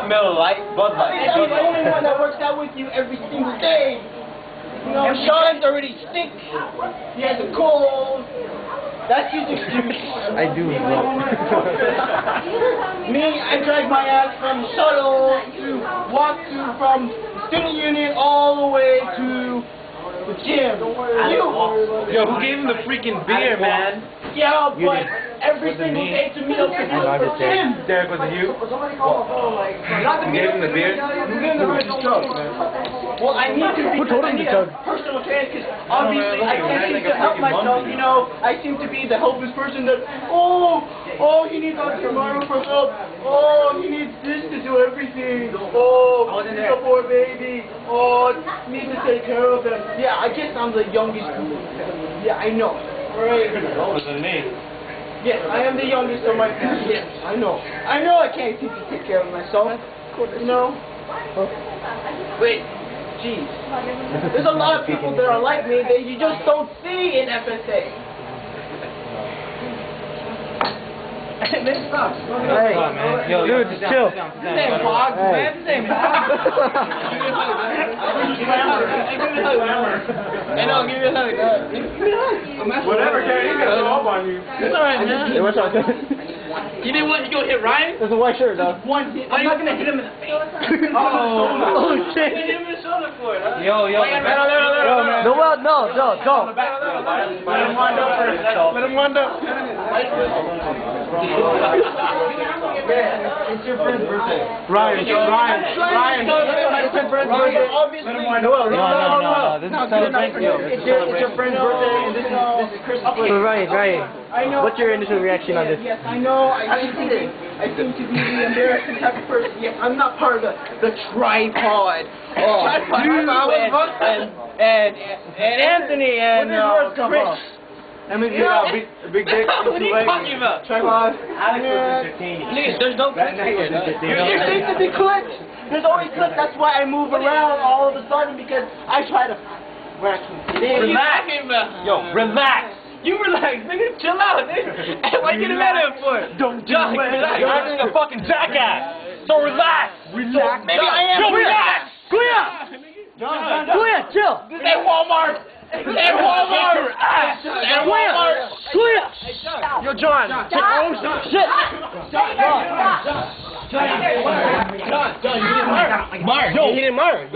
Not Miller Lite, Bud Light. Hey, I'm the only one that works out with you every single day. You know, Sean's already sick. He has a cold. That's his excuse. I do, bro. Me, I drag my ass from shuttle to walk to from student union all the way to the gym. You, Yo, who gave him the freaking beer, man? yeah, but every single day to meet up with you I'm for just saying. gym. Derek, was it you? Not Who gave him the beer? Well, I need to Who told him I need to chug? a personal training because obviously I can't seem to help myself. You know, I seem to be the helpless person that oh oh he needs Dr. Mario for help. Oh he needs this to do everything. Oh he's a poor baby. Oh need to take care of him. Yeah, I guess I'm the youngest. Yeah, I know. Right. Older than me. Yes, I am the youngest of my family. Yes, I know. I know I can't seem to take care of myself. You know? Wait, jeez. There's a lot of people that are like me that you just don't see in FSA. This sucks. Hey, Yo, yo, dude, sit down, chill. sit down, sit This down. ain't Boggs, Hey. man. This ain't Boggs. Give me a hug. dog. Give me a hug. Whatever, Derek, he's gonna throw up on you. It's alright, man. Hey, what's up? You didn't want to go hit Ryan? There's a white shirt, dog. One hit. I'm not gonna hit him in the face. Oh, oh shit. hit him in the shoulder for it, huh? Yo, yo, Wait, no, no, no, no, no, no. No, well, no, no, don't. Let him wind up first. Let him wind up. It's your friend's birthday. Ryan, Ryan, Ryan. It's your friend's birthday. Obviously. No, no, no, no, no. This is a celebration. no, It's your, it's your friend's birthday, and this is, this is Christmas. So, Ryan, Ryan, I know. what's your initial reaction on this? yes, I know. I seem to I seem to be the embarrassing type of person. Yes, I'm not part of the the tripod. Oh, tripod. dude, and, and, and and Anthony and uh, yours come Chris. Up? That means you got a big, big dick. what are you talking about? Tripod. Alex was entertaining. Please, there's no That night was There entertaining. seems to be clips. There's always clips. That's why I move around all of a sudden because I try to where I can get in. Relax. Yo, relax. You relax, nigga. Chill out, nigga. Why you get mad at him for? Don't do it. You're acting a fucking jackass. So relax. Relax. Maybe I am. Chill, Relax. relax. Clear. John, Clear, chill. This ain't Walmart. This ain't Walmart. Your ain't Walmart. Clear. Yo, John. Oh, shit. John, John, you didn't mark. Mark. Yo, he didn't mark.